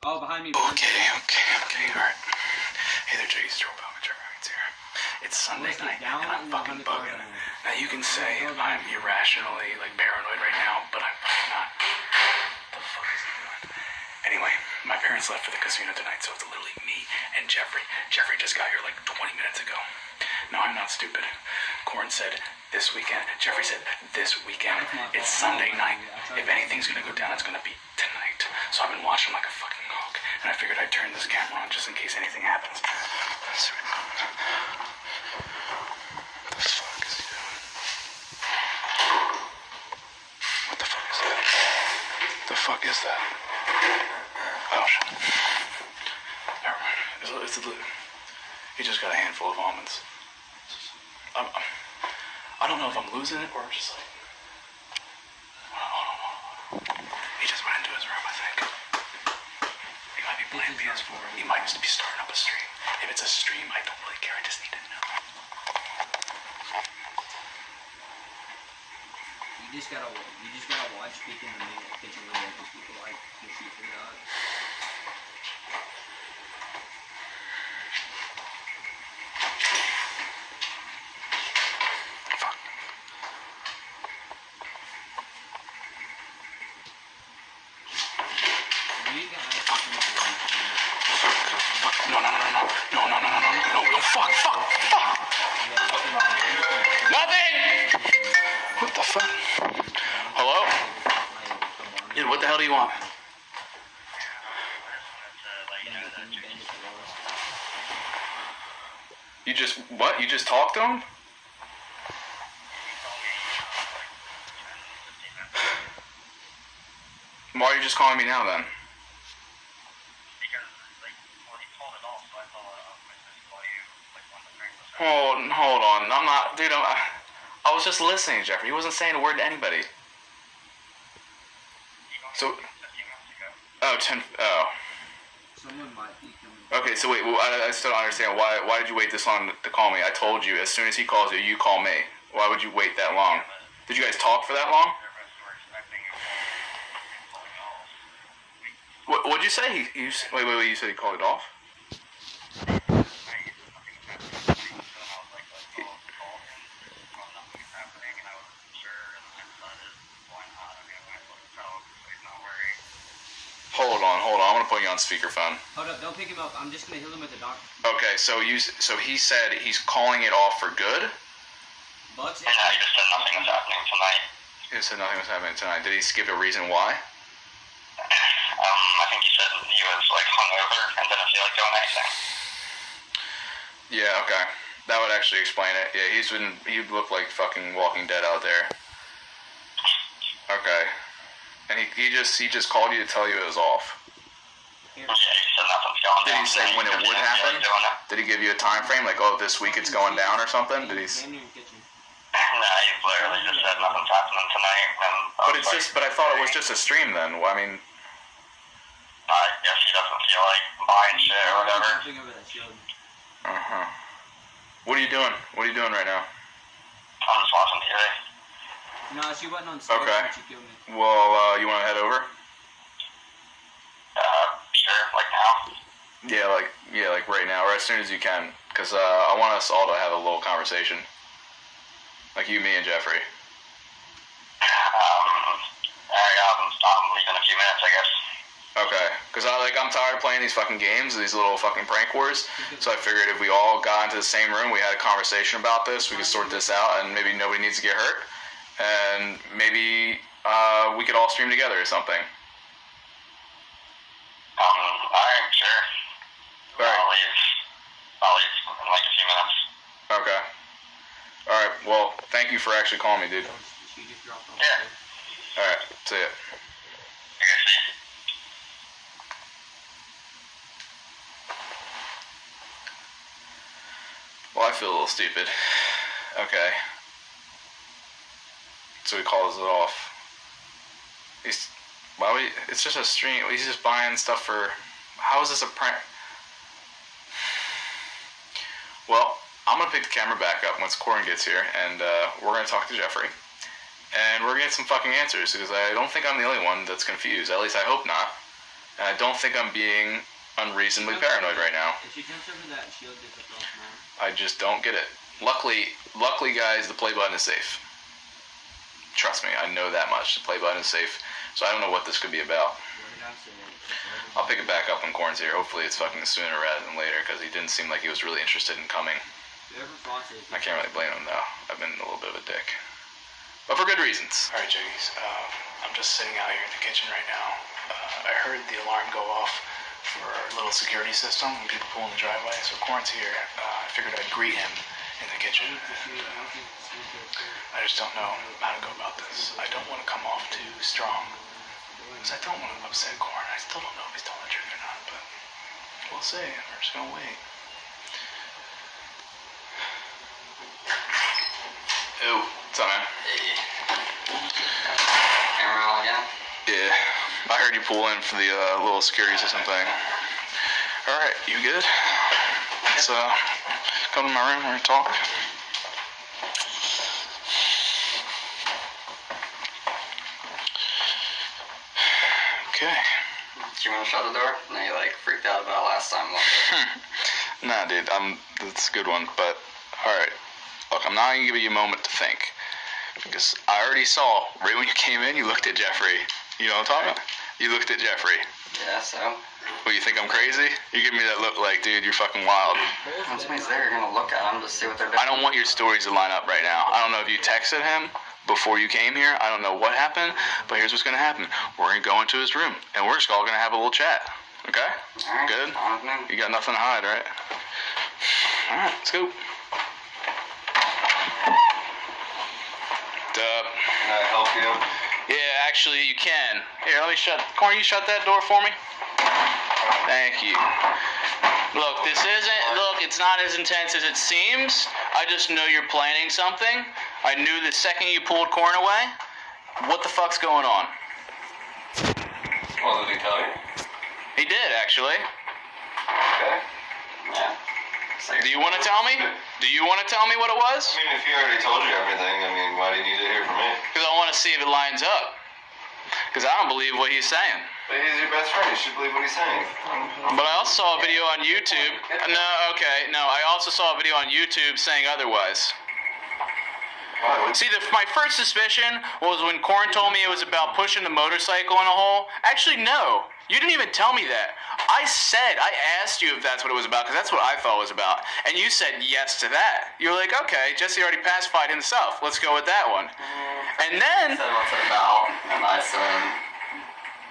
Oh, behind me. Okay, okay, okay, alright. Hey there, Jay Strobe, Hines here. It's Sunday night, down and I'm fucking on the car bugging. now. You can say I'm irrationally, like, paranoid right now, but I'm fucking not. What the fuck is he doing? Anyway, my parents left for the casino tonight, so it's literally me and Jeffrey. Jeffrey just got here like 20 minutes ago. No, I'm not stupid. Corn said this weekend. Jeffrey said this weekend. It's Sunday night. If anything's gonna go down, it's gonna be tonight. So I've been watching like a fucking and I figured I'd turn this camera on just in case anything happens. Let's see what the fuck is he doing? What the fuck is that? The fuck is that? Oh shit. Never mind. It's, a- it's a, he just got a handful of almonds. I'm, I don't know if I'm losing it or just like. He just went into his room, I think. He might be playing PS4. He be starting up a stream. If it's a stream, I don't really care. I just need to know. You just gotta, you just gotta watch speaking to at kitchen window because people like to see You just talked to him? Why are you just calling me now then? Hold, hold on. I'm not, dude. I'm, I was just listening, Jeffrey. He wasn't saying a word to anybody. So, oh, ten, oh. Someone might be coming. Okay, so wait. Well, I, I still don't understand. Why, why did you wait this long to call me? I told you as soon as he calls you, you call me. Why would you wait that long? Did you guys talk for that long? What, what'd you say? He, you, wait, wait, wait. You said he called it off? Hold on, hold on. I'm gonna put you on speakerphone. Hold up, don't pick him up. I'm just gonna hit him with the doctor. Okay, so you, so he said he's calling it off for good. Bucks. And I just said nothing was happening tonight. He said nothing was happening tonight. Did he give a reason why? Um, I think he said he was like hungover and didn't feel like doing anything. Yeah, okay. That would actually explain it. Yeah, he's been he looked like fucking Walking Dead out there. Okay. And he, he just he just called you to tell you it was off. Yeah, he said nothing's going Did he say when it would happen? like doing it. Did he give you a time frame like oh this week it's going down or something? Did he? s- Stand in your kitchen. No, he literally just said nothing's happening tonight. But it's just but I thought it was just a stream then. Well, I mean, I guess he doesn't feel like buying shit or whatever. Jumping over that shield. uh huh. What are you doing? What are you doing right now? I'm just watching TV. No, she wasn't on stage Okay. when she killed me. Well, uh, you want to head over? Uh, sure, like now. Yeah, like yeah, like right now or as soon as you can, because uh, I want us all to have a little conversation. Like you, me, and Jeffrey. Um, alright, um, I'm leaving in a few minutes, I guess. Okay, because I like I'm tired of playing these fucking games, these little fucking prank wars. So I figured if we all got into the same room, we had a conversation about this, we could sort this out, and maybe nobody needs to get hurt, and maybe uh, we could all stream together or something. Um, alright, sure. All right. I'll leave. I'll leave in like a few minutes. Okay. All right. Well, thank you for actually calling me, dude. She just dropped off. Yeah. All right. See ya. I see. Well, I feel a little stupid. Okay. So he calls it off. He's why he, it's just a stream. He's just buying stuff for. How is this a prank? Well, I'm gonna pick the camera back up once Corin gets here, and uh, we're gonna talk to Jeffrey, and we're gonna get some fucking answers because I don't think I'm the only one that's confused. At least I hope not. and I don't think I'm being unreasonably paranoid right now. If she jumps over that shield, gets a plus nine. I just don't get it. Luckily, luckily, guys, the play button is safe. Trust me, I know that much. The play button is safe, so I don't know what this could be about. I'll pick it back up when Corn's here. Hopefully, it's fucking sooner rather than later, because he didn't seem like he was really interested in coming. I can't really blame him though. I've been a little bit of a dick, but for good reasons. All right, Jiggies. Uh, I'm just sitting out here in the kitchen right now. Uh, I heard the alarm go off for our little security system when people pull in the driveway. So Corn's here. Uh, I figured I'd greet him in the kitchen. I just don't know how to go about this. I don't want to come off too strong. Because I don't want to upset Corn. I still don't know if he's telling the truth or not, but we'll see. We're just gonna wait. Ew, what's up, man? Camera on again? Yeah, I heard you pull in for the uh, little security system thing. All right, you good? Let's uh, come to my room. We're gonna talk. Okay. Do you want to shut the door? No, you like freaked out about last time. Nah, dude, I'm. That's a good one, but all right. Look, I'm not gonna give you a moment to think because I already saw right when you came in. You looked at Jeffrey. You know what I'm talking about? You looked at Jeffrey. Yeah, so. What, you think I'm crazy? You give me that look like, dude, you're fucking wild. When somebody's there, you're gonna look at them to see what they're doing. I don't want your stories to line up right now. I don't know if you texted him before you came here. I don't know what happened, but here's what's gonna happen. We're gonna go into his room, and we're just all gonna have a little chat. Okay? Alright, Good. fine with me. You got nothing to hide, right? All right, let's go. What's up? Can I help you? Yeah, actually, you can. Here, let me shut. Corn, you shut that door for me. Thank you. Look, this isn't. Look, it's not as intense as it seems. I just know you're planning something. I knew the second you pulled Corn away. What the fuck's going on? Well, did he tell you? He did actually. Okay. Yeah. So Do you want to tell me? Do you want to tell me what it was? I mean, if he already told you everything, I mean, why do you need to hear from me? Because I want to see if it lines up. Because I don't believe what he's saying. But he's your best friend. You should believe what he's saying. But I also saw a video on YouTube. No, okay, no. I also saw a video on YouTube saying otherwise. See, the, my first suspicion was when Corn told me it was about pushing the motorcycle in a hole. Actually, no. You didn't even tell me that. I said, I asked you if that's what it was about, because that's what I thought it was about. And you said yes to that. You were like, okay, Jesse already pacified himself. Let's go with that one. Mm-hmm. And then, said what's it about, and I said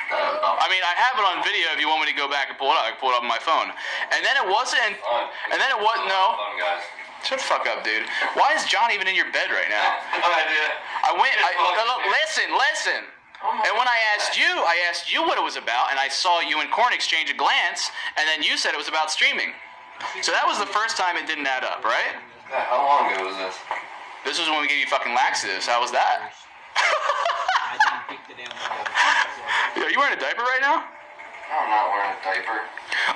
that it was about I mean, I have it on video if you want me to go back and pull it up. I can pull it up on my phone. And then it wasn't, Fine. and then it wasn't. no. Fun, guys. Shut the fuck up, dude. Why is John even in your bed right now? No idea. I went. I, look, listen, listen. And when I asked you, I asked you what it was about, and I saw you and Corn exchange a glance, and then you said it was about streaming. So that was the first time it didn't add up, right? Yeah, how long ago was this? This was when we gave you fucking laxatives. How was that? I didn't pick the damn window. Are you wearing a diaper right now? I'm not wearing a diaper.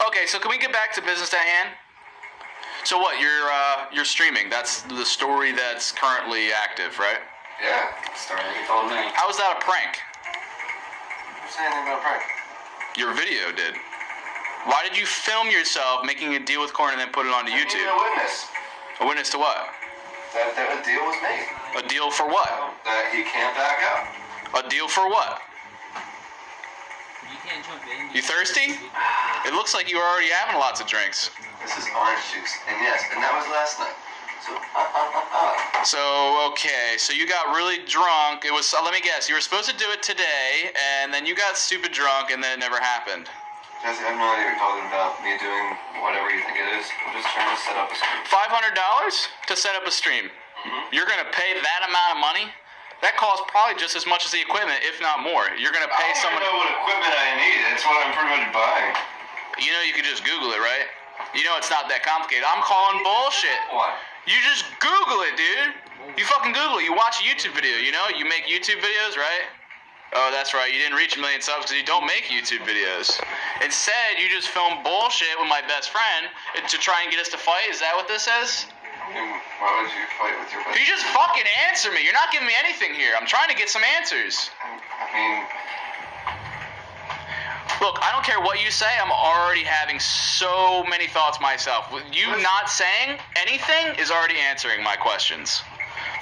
Okay, so can we get back to business at hand? So what? You're uh, you're streaming. That's the story that's currently active, right? Yeah. story you told me. How is that a prank? Who's saying anything about a prank? Your video did. Why did you film yourself making a deal with Corn and then put it onto I need YouTube? a witness. A witness to what? That, that a deal was made. A deal for what? That he can't back out. A deal for what? You can't jump in. You thirsty? It looks like you were already having lots of drinks. This is orange juice. And yes, and that was last night. So, okay, so you got really drunk. It was. Let me guess. You were supposed to do it today, and then you got stupid drunk, and then it never happened. Jesse, I have no idea what you're talking about. Me doing whatever you think it is. I'm just trying to set up a script. Five hundred dollars to set up a stream. Mm-hmm. You're gonna pay that amount of money? That costs probably just as much as the equipment, if not more. You're gonna I pay don't someone. even know what equipment I need. That's what I'm pretty much buying. You know, you can just Google it, right? You know, it's not that complicated. I'm calling bullshit. What? You just Google it, dude. You fucking Google it. You watch a YouTube video, you know? You make YouTube videos, right? Oh, that's right. You didn't reach a million subs because you don't make YouTube videos. Instead, you just film bullshit with my best friend to try and get us to fight. Is that what this is? Why would you fight with your best You just fucking answer me. You're not giving me anything here. I'm trying to get some answers. I mean, Look, I don't care what you say. I'm already having so many thoughts myself. You not saying anything is already answering my questions.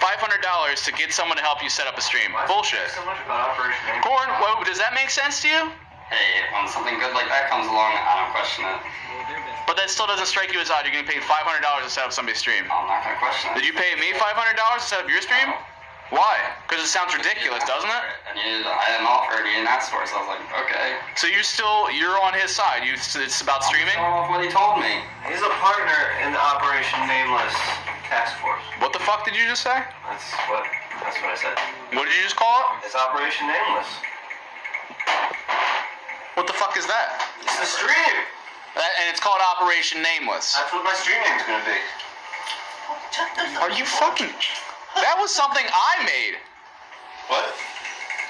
Five hundred dollars to get someone to help you set up a stream. Bullshit. So much about Operation Name. Corn, what, does that make sense to you? Hey, when something good like that comes along, I don't question it. Well, they're best. But that still doesn't strike you as odd. You're getting paid five hundred dollars to set up somebody's stream. I'm not gonna question it. Did you pay me five hundred dollars to set up your stream? Why? Because it sounds ridiculous, doesn't it? And you, I didn't offer it. You didn't ask for it, so I was like, okay. So you're still you're on his side. You it's about streaming. Off what he told me. He's a partner in the Operation Nameless task force. What the fuck did you just say? That's what. That's what I said. What did you just call it? It's Operation Nameless. What the fuck is that? It's the stream. That, and it's called Operation Nameless. That's what my stream name's gonna be. Are you fucking? That was something I made. What?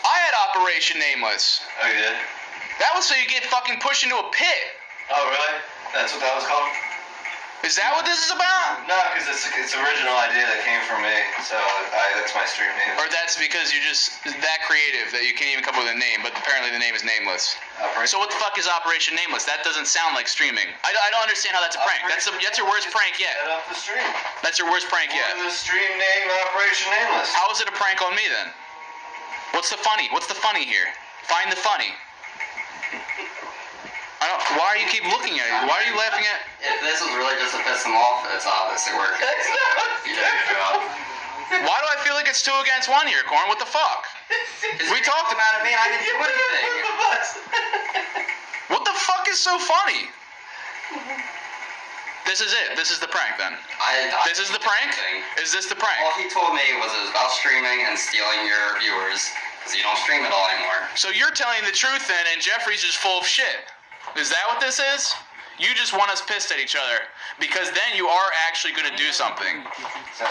I had Operation Nameless. Oh, you did? That was so you get fucking pushed into a pit. Oh, really? That's what that was called? Is that what this is about? No, because it's it's an original idea that came from me, so I, that's my stream name. Or that's because you're just that creative that you can't even come up with a name, but apparently the name is Nameless. Operation. So what the fuck is Operation Nameless? That doesn't sound like streaming. I, don't- I don't understand how that's a prank. That's, a, that's your worst prank yet. Set up the stream. That's your worst prank yet. the stream name Operation Nameless. How is it a prank on me then? What's the funny? What's the funny here? Find the funny. Why are you keep looking at it? Why are you laughing at? If this was really just to piss him off, it's obviously working. That's not You. Why do I feel like it's two against one here, Corn? What the fuck? We talked about it, man. I didn't do anything. What the fuck is so funny? This is it. This is the prank then. I, I This is the prank. anything. Is this the prank? All he told me was it was about streaming and stealing your viewers because you don't stream it all anymore. So you're telling the truth then, and Jeffrey's just full of shit. Is that what this is? You just want us pissed at each other because then you are actually going to do something.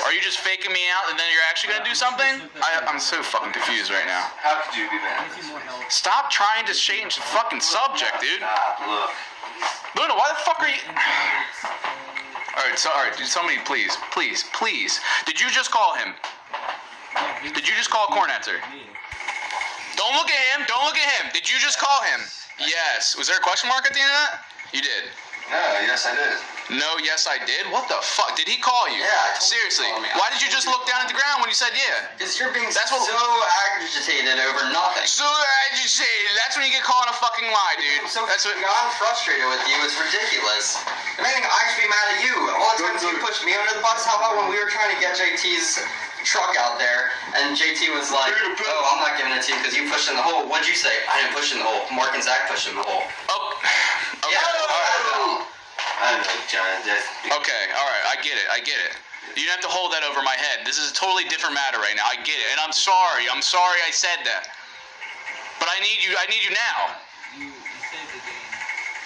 Are you just faking me out and then you're actually going to do something? I, I'm so fucking confused right now. How could you do mad? Give you more help. Stop trying to change the fucking subject, dude. Look. Luna, why the fuck are you? All right, so all right, somebody please, please, please. Did you just call him? Did you just call Cornetzer? Don't look at him. Don't look at him. Did you just call him? Yes. Was there a question mark at the end of that? You did. No, yes I did. No, yes, I did. What the fuck? Did he call you? Yeah, I told him to Seriously. Why did you just look down at the ground when you said yeah? Because you're being That's what- so agitated over nothing. So say that's when you get caught in a fucking lie, dude. I'm so That's what. beyond frustrated with you. It's ridiculous. If anything, I should be mad at you. All the times you pushed me under the bus. How about when we were trying to get JT's truck out there, and JT was like, "Oh, I'm not giving it to you because you pushed in the hole." What'd you say? I didn't push in the hole. Mark and Zach pushed in the hole. Oh. Okay. Yeah. All right. Oh. I know, John. That's Okay, all right, I get it, I get it. You don't have to hold that over my head. This is a totally different matter right now. I get it, and I'm sorry. I'm sorry I said that. But I need you. I need you now. You, you saved the game.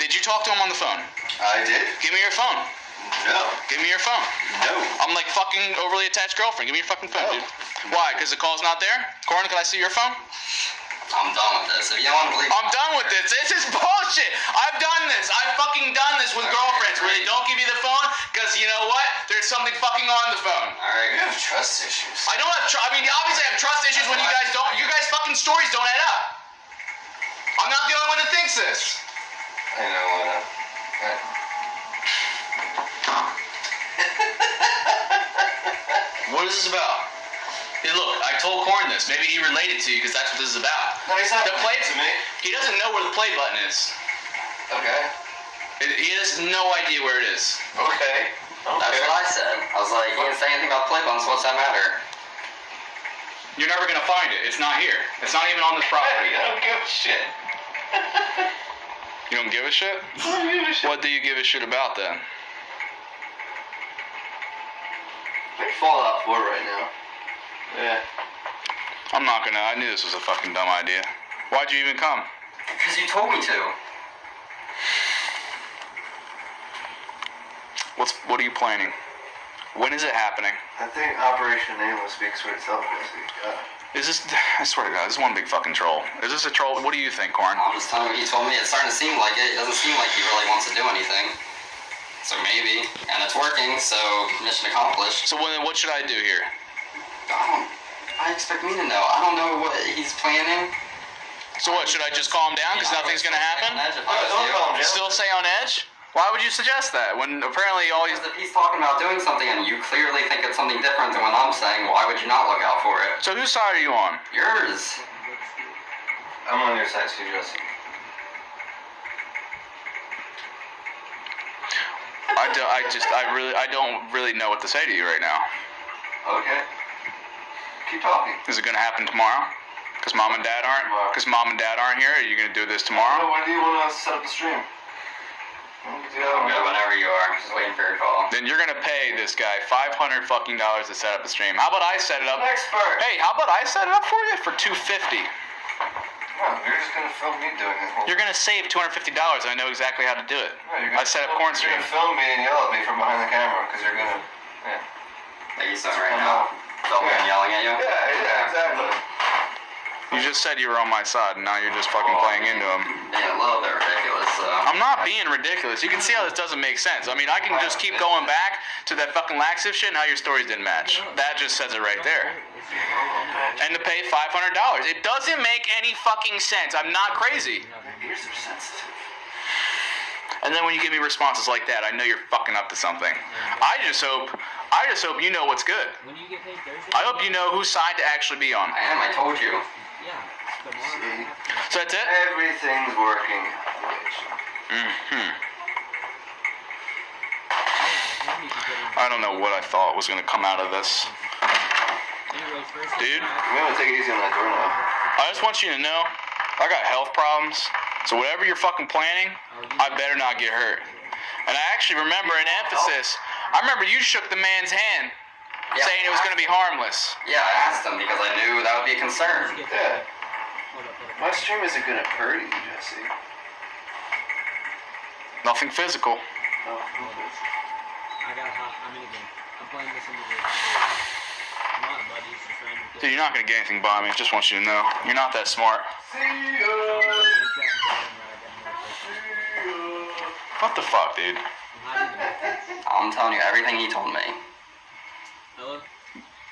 Did you talk to him on the phone? I did? Give me your phone. No. Give me your phone. No. I'm like fucking overly attached girlfriend. Give me your fucking phone, dude. Why? Because the call's not there? Corin, can I see your phone? I'm done with this. If you don't want to believe, I'm done with this. This is bullshit. I've done this. I've fucking done this with girlfriends where they don't give you the phone because you know what? There's something fucking on the phone. all right. You have trust issues. I don't have. Tr- I mean, obviously, I have trust issues when you guys don't. You guys fucking stories don't add up. I'm not the only one that thinks this. I know. I- What is this about? Hey, look, I told Corn this. Maybe he related to you because that's what this is about. no, he's not The play to me. He doesn't know where the play button is. Okay. It- He has no idea where it is. Okay. That's what I said. I was like, you didn't say anything about play buttons. What's that matter? You're never gonna find it. It's not here. It's not even on this property. I don't give a shit. You don't give a shit. I don't give a shit. What do you give a shit about then? Like Fallout 4 right now. Yeah. I'm not gonna. I knew this was a fucking dumb idea. Why'd you even come? Because you told me to. What's What are you planning? When is it happening? I think Operation Nameless speaks for itself, Jesse. Is this? I swear to God, this is one big fucking troll. Is this a troll? What do you think, Corn? I'm just telling you, he told me it's starting to seem like it. It doesn't seem like he really wants to do anything. So maybe, and it's working. So mission accomplished. So when, what should I do here? I don't. I expect me to know. I don't know what he's planning. So what? Should I just calm down because nothing's gonna happen? I was don't you. calm down. Still stay on edge? Why would you suggest that when apparently all he's if he's talking about doing something and you clearly think it's something different than what I'm saying, why would you not look out for it? so whose side are you on? Yours. I'm on your side too, Jesse. I, do, I just I really I don't really know what to say to you right now. Okay. Keep talking. Is it gonna happen tomorrow? Because mom and dad aren't. Because mom and dad aren't here. Are you gonna do this tomorrow? When do you want to set up the stream? We can do that Okay, whenever. whenever you are. Just waiting for your call. Then you're gonna pay this guy 500 fucking dollars to set up the stream. How about I set it up? Expert. Hey, how about I set it up for you for 250? No, you're just gonna film me doing this whole. You're gonna save 250 dollars. I know exactly how to do it. No, you're I gonna set up film- corn You're stream. gonna film me and yell at me from behind the camera because you're gonna. Yeah. Like he's doing right now. Filming and yelling at you. Yeah, yeah, exactly. You just said you were on my side, and now you're just fucking oh. playing into him. Being a little bit ridiculous, so. I'm not being ridiculous. You can see how this doesn't make sense. I mean, I can just keep going back to that fucking laxative shit and how your stories didn't match. That just says it right there. And to pay $500. It doesn't make any fucking sense. I'm not crazy. Your ears are sensitive. And then when you give me responses like that, I know you're fucking up to something. I just hope, I just hope you know what's good. When you get paid Thursday? I hope you know whose side to actually be on. I am, I told you. Yeah. Tomorrow night after. So that's it? Everything's working. hmm Yeah, maybe you can get in- I don't know what I thought was gonna come out of this. Anyways, first Dude. I'm gonna take it easy on that door now. I just want you to know, I got health problems. So whatever you're fucking planning, I better not get hurt. And I actually remember an emphasis. I remember you shook the man's hand, Yeah. saying it was gonna be harmless. Yeah, I asked him because I knew that would be a concern. Yeah. Hold up, hold up. My stream isn't gonna hurt you, Jesse. Nothing physical. Oh, no. I got hot. I'm in a game. I'm playing this in the game. Dude, you're not gonna get anything by me. I just want you to know, you're not that smart. See ya. What the fuck, dude? I'm telling you everything he told me. Hello?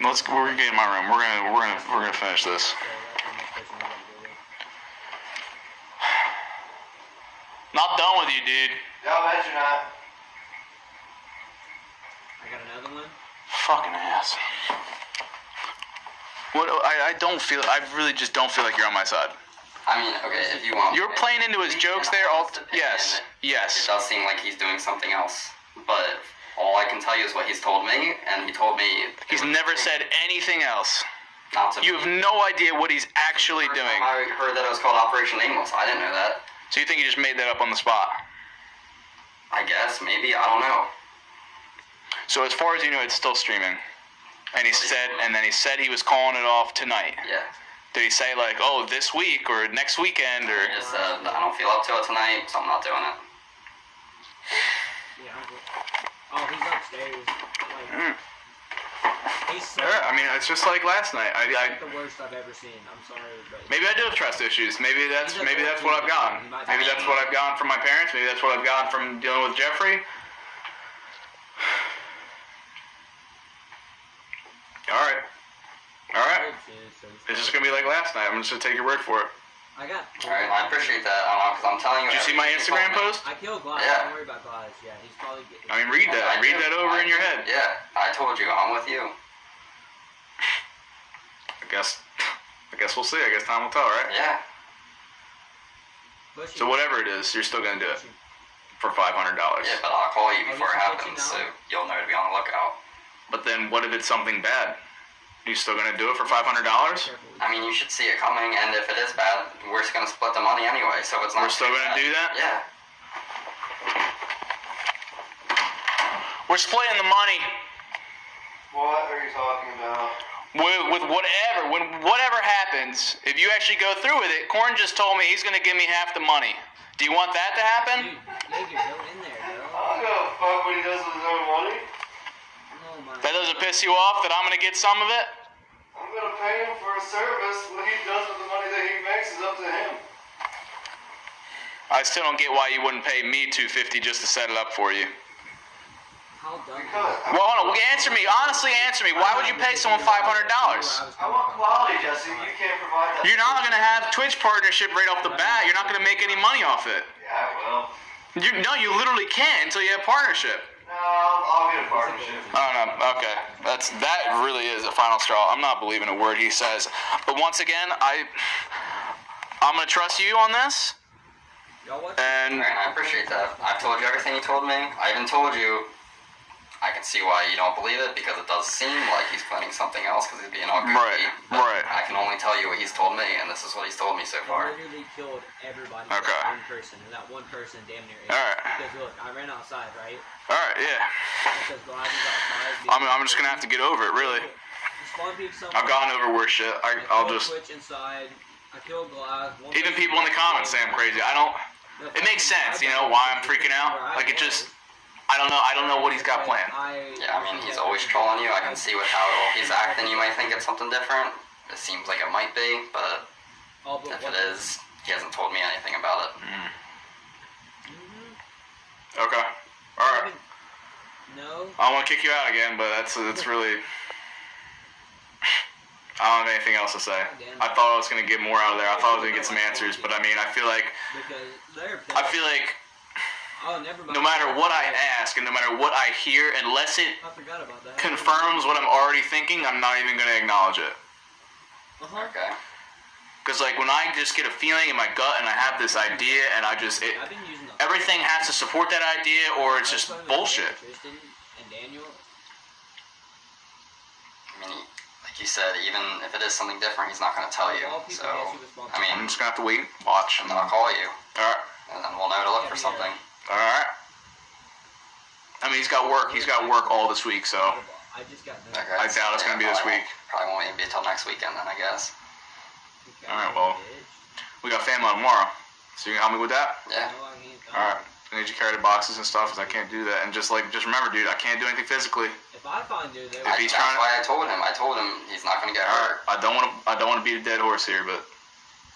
Let's. We're gonna get in my room. We're gonna. We're gonna. We're gonna finish this. So that's the next person we gotta deal with. Not done with you, dude. Yeah, I'll bet you're not. I got another one. Fucking ass. What? I. I don't feel. I really just don't feel like you're on my side. I mean, okay, if you want. You were playing into his jokes there. All. Yes. It does seem like he's doing something else, but all I can tell you is what he's told me, and he told me. He's never said anything else. Not to You have no idea what he's actually First doing. I heard that it was called Operation Nameless. I didn't know that. So you think he just made that up on the spot? I guess maybe I don't know. So as far as you know, it's still streaming. And he said, and then he said he was calling it off tonight. Yeah, Did he say like, oh, this week or next weekend or? he just said I don't feel up to it tonight, so I'm not doing it. Yeah, Oh, he's upstairs. Like, Mm. he's so, Yeah, I mean, it's just like last night. he's I, I like the worst I've ever seen. I'm sorry, but maybe I do have trust issues. Maybe that's maybe that's what I've gotten. Maybe that's what I've gotten from my parents. Maybe that's what I've gotten from dealing with Jeffrey. All right, all right. It's just gonna be like last night. I'm just gonna take your word for it. I got. All right, I appreciate that. I don't know, because I'm telling you. Did you see my Instagram told post? I killed Goliath. Yeah. Don't worry about Goliath. Yeah, he's probably getting. I mean, read that. I that. Read did. that over I in your head. Yeah, I told you. I'm with you. I guess. I guess we'll see. I guess time will tell, right? Yeah. So whatever it is, you're still gonna do it for five hundred dollars. Yeah, but I'll call you Oh, before it happens, so you know. you'll know to be on the lookout. But then, what if it's something bad? Are You still gonna do it for five hundred dollars? I mean, you should see it coming, and if it is bad, we're just gonna split the money anyway, so it's not. We're still gonna bad. do that? Yeah. We're splitting the money What are you talking about? with, with whatever. When whatever happens, if you actually go through with it, Corn just told me he's gonna give me half the money. Do you want that to happen? Dude, Jaeger, go in there, bro. I don't give a fuck what he does with his own money. That doesn't piss you off that I'm gonna get some of it? I'm gonna pay him for a service. What he does with the money that he makes is up to him. I still don't get why you wouldn't pay me two fifty just to set it up for you. How dumb. Because Well, hold on. Answer me. Honestly, answer me. Why would you pay someone five hundred dollars? I want quality, Jesse. You can't provide that. You're not gonna have Twitch partnership right off the bat. You're not gonna make any money off it. Yeah, well. You, no, you literally can't until you have partnership. No, I'll, I'll get a partnership. I don't know. Oh, okay, that's that really is a final straw. I'm not believing a word he says. But once again, I I'm gonna trust you on this. Y'all? And Alright, I appreciate that. I've told you everything you told me. I even told you. I can see why you don't believe it because it does seem like he's planning something else because he's being all goofy. Right, But right. I can only tell you what he's told me, and this is what he's told me so far. He far. literally killed everybody Okay. but one person, and that one person damn near ate. Alright. Because look, I ran outside, right? all right, yeah. Because Goliath outside. I'm I'm just gonna have to get over it. Really, Spawn peek somewhere. I've gotten over worse shit. I, I I'll just Twitch inside. I killed Goliath. One even people in the comments say I'm crazy. I don't. It makes sense, you know, why I'm freaking out. Like it just. I don't know. I don't know what he's got planned. Yeah, I mean, he's always trolling you. I can see with how he's acting, you might think it's something different. It seems like it might be, but All but if it is, he hasn't told me anything about it. Mhm. Okay. All right. No. I don't want to kick you out again, but that's that's really. I don't have anything else to say. I thought I was gonna get more out of there. I thought I was gonna get some answers, but I mean, I feel like Because they're. I feel like Oh, no matter what I ask and no matter what I hear, unless it I forgot about that. confirms what I'm already thinking, I'm not even gonna acknowledge it. Uh-huh. Okay. Because like when I just get a feeling in my gut and I have this idea and I just it, I've been using the. everything has to support that idea or it's just I was playing with bullshit. And Daniel. I mean, like you said, even if it is something different, he's not going to tell you. So, guess he was sponsored. I I'm mean, just gonna have to wait, watch, and and then I'll call you, all right, and then we'll know to look for Yeah, something. All right. I mean, he's got work. He's got work all this week, so I just got Okay. I doubt it's gonna be this probably week. Won't, probably won't even be until next weekend then, I guess. Alright, well. we got fam on tomorrow. So you can help me with that. Yeah. I. Uh, all right. I need you to carry the boxes and stuff, cause I can't do that. And just like, just remember, dude, I can't do anything physically. If I find you there, If I, he's that's trying to- why I told him. I told him he's not going to get All right. hurt. I don't want to. I don't want to beat a dead horse here, but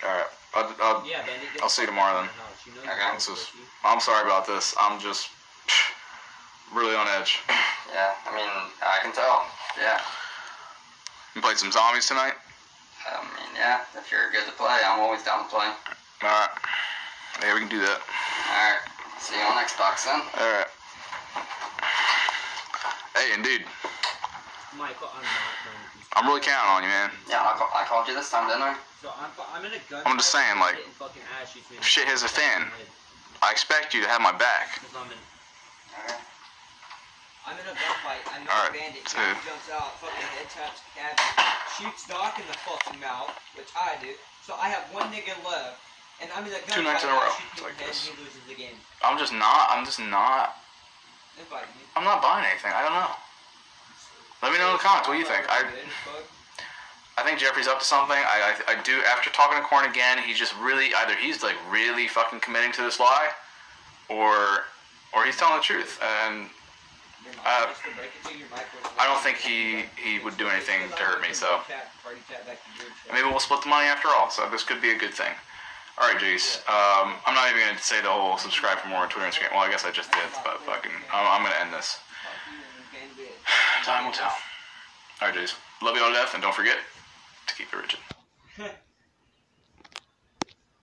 all right. I'll, I'll, yeah, Bandit. I'll see you tomorrow out of then. My house. You know Okay. you're This is- pussy. I'm sorry about this. I'm just really on edge. Yeah, I mean, I can tell. Yeah. You played some zombies tonight. I mean, yeah, if you're good to play, I'm always down to play. All right. Yeah, we can do that. Alright, see you on Xbox then. All right. Hey, and dude, Michael, I'm not going to. I'm really counting on you, man. Yeah, I, ca- I called you this time, didn't I? So I'm, I'm in a gun. I'm just saying, like, if shit hits a fan. I expect you to have my back. I'm in, Alright. I'm in a gunfight. I know Alright, a bandit. so- He jumps out, fucking head taps cabin, shoots Doc in the fucking mouth, which I do. So I have one nigga left, and I'm in a gunfight. Two nights in a row. shoot It's like in the this. He loses the game. I'm just not. I'm just not. I'm not buying anything. I don't know. Let me know in the comments. What do you think? I Good as fuck. I think Jeffrey's up to something. I, I, I do. After talking to Corn again, he just really either he's like really fucking committing to this lie, or or he's telling the truth. And Uh, I don't think he he would do anything to hurt me. So maybe we'll split the money after all. So this could be a good thing. All right, Jace. Um, I'm not even gonna say the whole subscribe for more on Twitter and Instagram. Well, I guess I just did, but fucking, I'm, I'm gonna end this. Time will tell. All right, Jace. Love you all to death, and don't forget to keep it rigid.